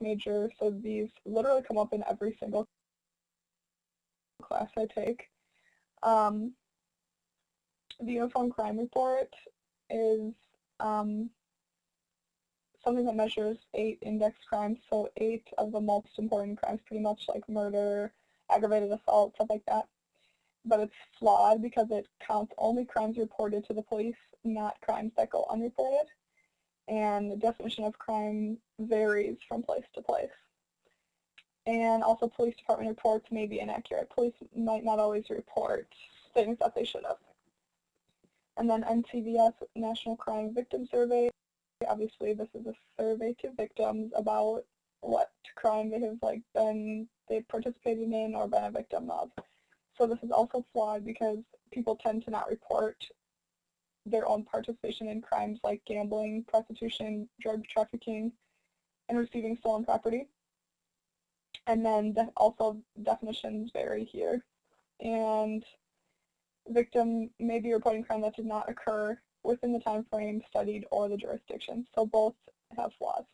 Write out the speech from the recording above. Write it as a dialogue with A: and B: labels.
A: major, so these literally come up in every single class I take. Um, the Uniform Crime Report is um, something that measures eight index crimes, so eight of the most important crimes, pretty much like murder, aggravated assault, stuff like that. But it's flawed because it counts only crimes reported to the police, not crimes that go unreported. And the definition of crime varies from place to place. And also police department reports may be inaccurate. Police might not always report things that they should have. And then NCVS, National Crime Victim Survey. Obviously, this is a survey to victims about what crime they have like been they've participated in or been a victim of. So this is also flawed because people tend to not report their own participation in crimes like gambling, prostitution, drug trafficking, and receiving stolen property. And then de also definitions vary here. And victim may be reporting crime that did not occur within the time frame studied or the jurisdiction. So both have flaws.